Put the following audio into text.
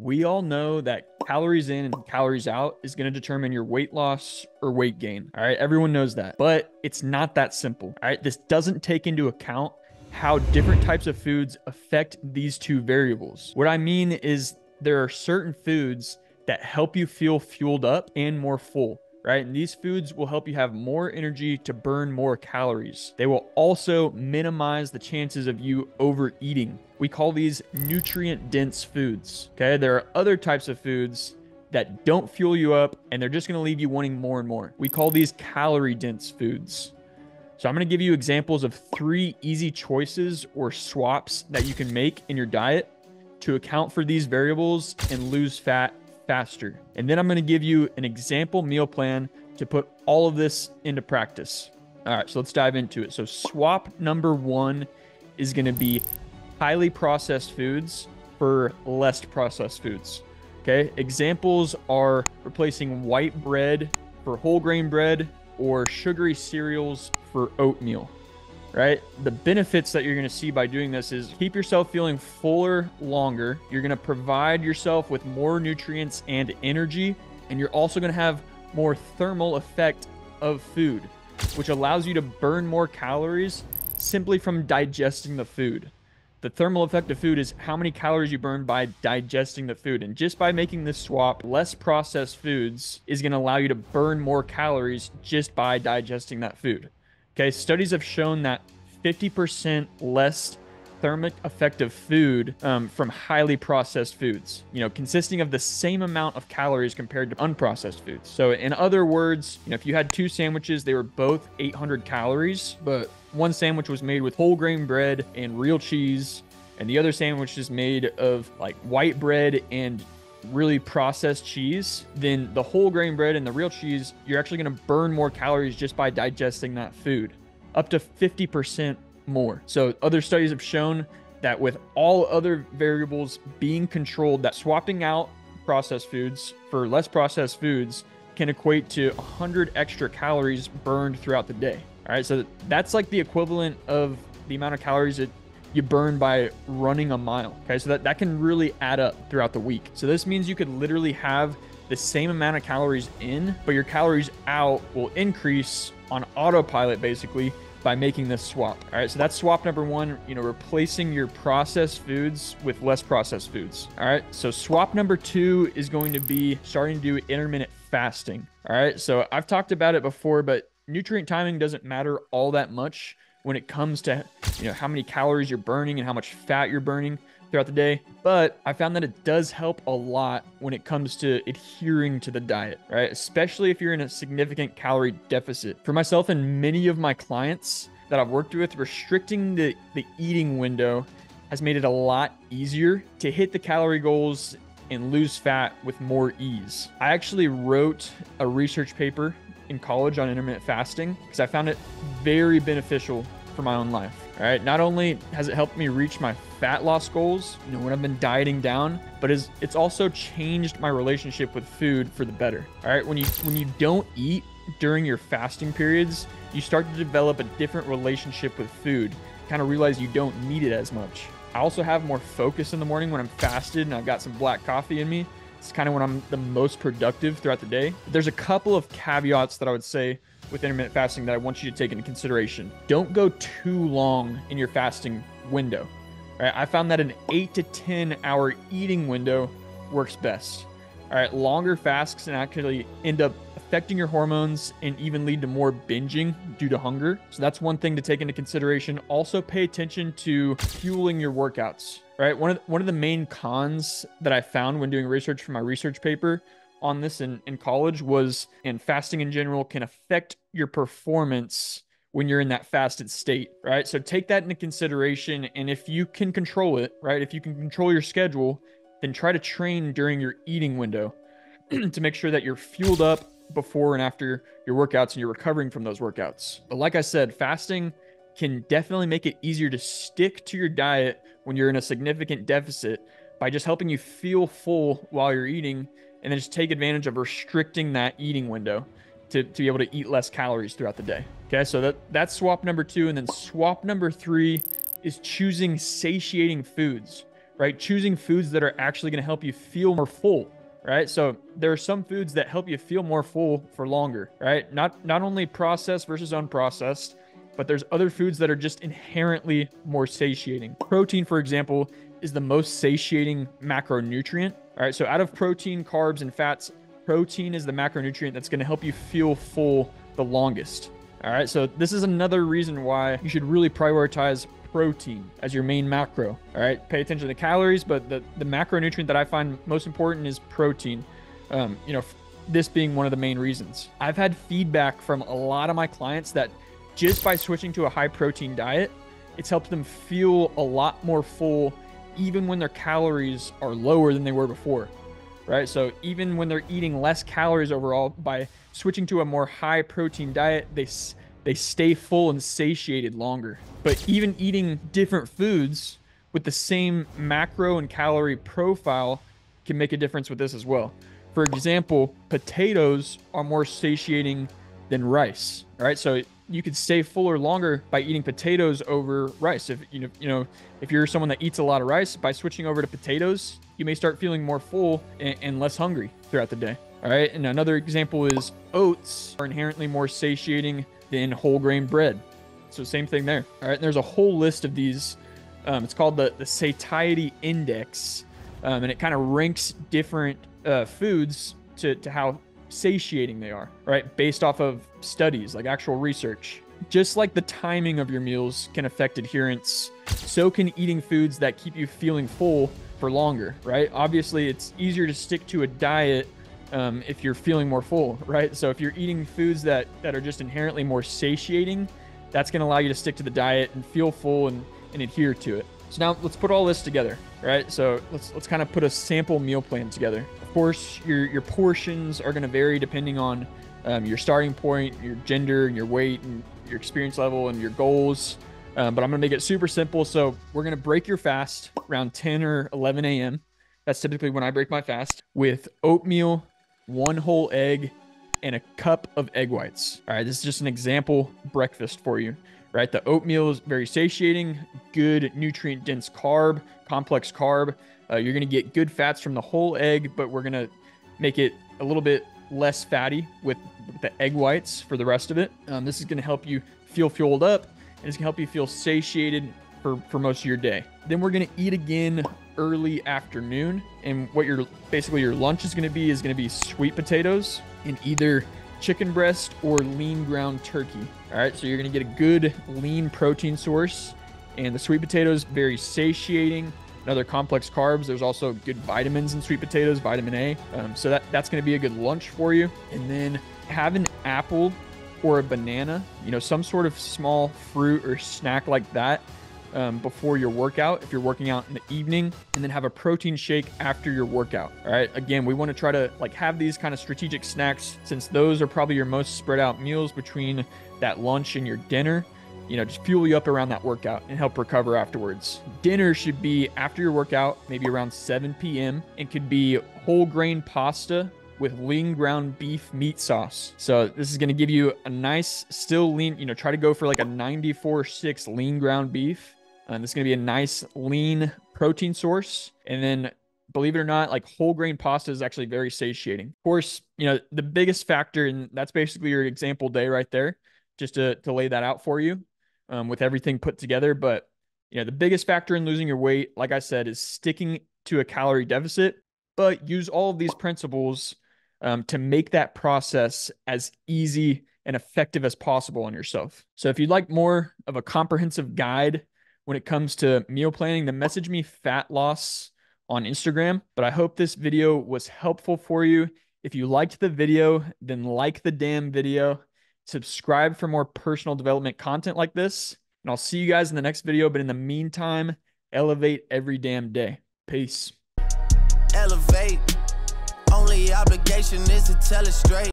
We all know that calories in and calories out is going to determine your weight loss or weight gain. All right. Everyone knows that. But it's not that simple. All right. This doesn't take into account how different types of foods affect these two variables. What I mean is there are certain foods that help you feel fueled up and more full right? And these foods will help you have more energy to burn more calories. They will also minimize the chances of you overeating. We call these nutrient dense foods. Okay. There are other types of foods that don't fuel you up and they're just going to leave you wanting more and more. We call these calorie dense foods. So I'm going to give you examples of three easy choices or swaps that you can make in your diet to account for these variables and lose fat faster. And then I'm going to give you an example meal plan to put all of this into practice. All right, so let's dive into it. So, swap number one is going to be highly processed foods for less processed foods. Okay, examples are replacing white bread for whole grain bread or sugary cereals for oatmeal right? The benefits that you're going to see by doing this is keep yourself feeling fuller longer. You're going to provide yourself with more nutrients and energy, and you're also going to have more thermal effect of food, which allows you to burn more calories simply from digesting the food. The thermal effect of food is how many calories you burn by digesting the food. And just by making this swap, less processed foods is going to allow you to burn more calories just by digesting that food. Okay, studies have shown that 50% less thermic effect of food um, from highly processed foods, you know, consisting of the same amount of calories compared to unprocessed foods. So, in other words, you know, if you had two sandwiches, they were both 800 calories, but one sandwich was made with whole grain bread and real cheese, and the other sandwich is made of like white bread and really processed cheese, then the whole grain bread and the real cheese, you're actually going to burn more calories just by digesting that food, up to 50% more. So, other studies have shown that with all other variables being controlled, that swapping out processed foods for less processed foods can equate to 100 extra calories burned throughout the day. All right, so that's like the equivalent of the amount of calories it you burn by running a mile. Okay, so that, that can really add up throughout the week. So this means you could literally have the same amount of calories in, but your calories out will increase on autopilot basically by making this swap. All right, so that's swap number one, you know, replacing your processed foods with less processed foods. All right, so swap number two is going to be starting to do intermittent fasting. All right, so I've talked about it before, but nutrient timing doesn't matter all that much when it comes to you know how many calories you're burning and how much fat you're burning throughout the day. But i found that it does help a lot when it comes to adhering to the diet right? Especially if you're in a significant calorie deficit. For myself and many of my clients that i've worked with restricting the, the eating window has made it a lot easier to hit the calorie goals and lose fat with more ease. I actually wrote a research paper in college on intermittent fasting because I found it very beneficial for my own life. All right. Not only has it helped me reach my fat loss goals, you know, when I've been dieting down, but is it's also changed my relationship with food for the better. All right. When you when you don't eat during your fasting periods, you start to develop a different relationship with food. Kind of realize you don't need it as much. I also have more focus in the morning when I'm fasted and I've got some black coffee in me. It's kind of when I'm the most productive throughout the day. There's a couple of caveats that I would say with intermittent fasting that I want you to take into consideration. Don't go too long in your fasting window. Right? I found that an 8 to 10 hour eating window works best. All right, longer fasts can actually end up affecting your hormones and even lead to more binging due to hunger. So that's one thing to take into consideration. Also pay attention to fueling your workouts right? One of the, one of the main cons that I found when doing research for my research paper on this in, in college was and fasting in general can affect your performance when you're in that fasted state, right? So take that into consideration. And if you can control it, right? If you can control your schedule, then try to train during your eating window to make sure that you're fueled up before and after your workouts and you're recovering from those workouts. But like I said, fasting can definitely make it easier to stick to your diet when you're in a significant deficit by just helping you feel full while you're eating and then just take advantage of restricting that eating window to, to be able to eat less calories throughout the day. Okay, so that, that's swap number two. And then swap number three is choosing satiating foods, right? Choosing foods that are actually going to help you feel more full, right? So there are some foods that help you feel more full for longer, right? Not not only processed versus unprocessed, but there's other foods that are just inherently more satiating. Protein, for example, is the most satiating macronutrient. All right, so out of protein, carbs, and fats, protein is the macronutrient that's going to help you feel full the longest. All right, so this is another reason why you should really prioritize protein as your main macro. All right, pay attention to the calories, but the, the macronutrient that I find most important is protein. Um, you know, this being one of the main reasons. I've had feedback from a lot of my clients that just by switching to a high protein diet, it's helped them feel a lot more full, even when their calories are lower than they were before. Right. So even when they're eating less calories overall, by switching to a more high protein diet, they they stay full and satiated longer. But even eating different foods with the same macro and calorie profile can make a difference with this as well. For example, potatoes are more satiating than rice. All right, so you could stay fuller longer by eating potatoes over rice. If you know, you know, if you're someone that eats a lot of rice, by switching over to potatoes, you may start feeling more full and, and less hungry throughout the day. All right, and another example is oats are inherently more satiating than whole grain bread. So same thing there. All right, and there's a whole list of these. Um, it's called the the satiety index, um, and it kind of ranks different uh, foods to to how satiating they are, right? Based off of studies, like actual research. Just like the timing of your meals can affect adherence, so can eating foods that keep you feeling full for longer, right? Obviously, it's easier to stick to a diet um, if you're feeling more full, right? So if you're eating foods that that are just inherently more satiating, that's going to allow you to stick to the diet and feel full and, and adhere to it. So now let's put all this together, right? So let's let's kind of put a sample meal plan together. Of course, your your portions are going to vary depending on um, your starting point, your gender, and your weight, and your experience level, and your goals. Um, but I'm going to make it super simple. So we're going to break your fast around 10 or 11 a.m. That's typically when I break my fast with oatmeal, one whole egg, and a cup of egg whites. All right, this is just an example breakfast for you, right? The oatmeal is very satiating, good nutrient dense carb, complex carb. Uh, you're going to get good fats from the whole egg, but we're going to make it a little bit less fatty with the egg whites for the rest of it. Um, this is going to help you feel fueled up and it's going to help you feel satiated for, for most of your day. Then we're going to eat again early afternoon. And what your basically your lunch is going to be is going to be sweet potatoes in either chicken breast or lean ground turkey. All right, so you're going to get a good lean protein source. And the sweet potatoes, very satiating. Another complex carbs. There's also good vitamins in sweet potatoes, vitamin A. Um, so that, that's going to be a good lunch for you. And then have an apple or a banana, you know, some sort of small fruit or snack like that um, before your workout if you're working out in the evening and then have a protein shake after your workout all right again we want to try to like have these kind of strategic snacks since those are probably your most spread out meals between that lunch and your dinner you know just fuel you up around that workout and help recover afterwards dinner should be after your workout maybe around 7 p.m and could be whole grain pasta with lean ground beef meat sauce. So this is going to give you a nice, still lean, you know, try to go for like a 94.6 lean ground beef and this is going to be a nice lean protein source. And then believe it or not, like whole grain pasta is actually very satiating. Of course, you know, the biggest factor, and that's basically your example day right there, just to, to lay that out for you um, with everything put together. But, you know, the biggest factor in losing your weight, like I said, is sticking to a calorie deficit, but use all of these principles um, to make that process as easy and effective as possible on yourself. So if you'd like more of a comprehensive guide when it comes to meal planning, then message me fat loss on Instagram. But I hope this video was helpful for you. If you liked the video, then like the damn video, subscribe for more personal development content like this. And I'll see you guys in the next video. But in the meantime, elevate every damn day. Peace. Elevate. Only obligation is to tell it straight.